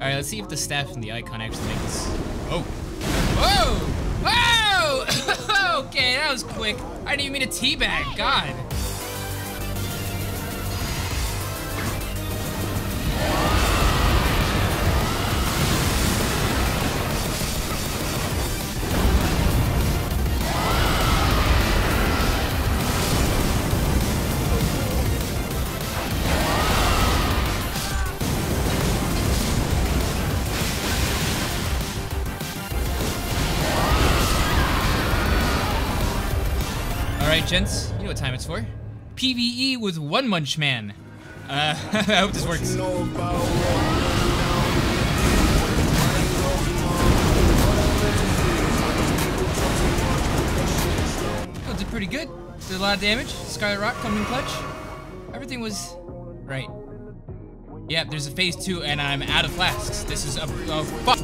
Alright, let's see if the staff and the icon actually make this. Oh. Whoa! Whoa! Oh! okay, that was quick. I didn't even mean a teabag. God. Alright, gents, you know what time it's for. PvE with One Munch Man. Uh, I hope this works. Oh, did pretty good. Did a lot of damage. Scarlet Rot coming in clutch. Everything was right. Yeah, there's a phase two, and I'm out of flasks. This is a, a fuck.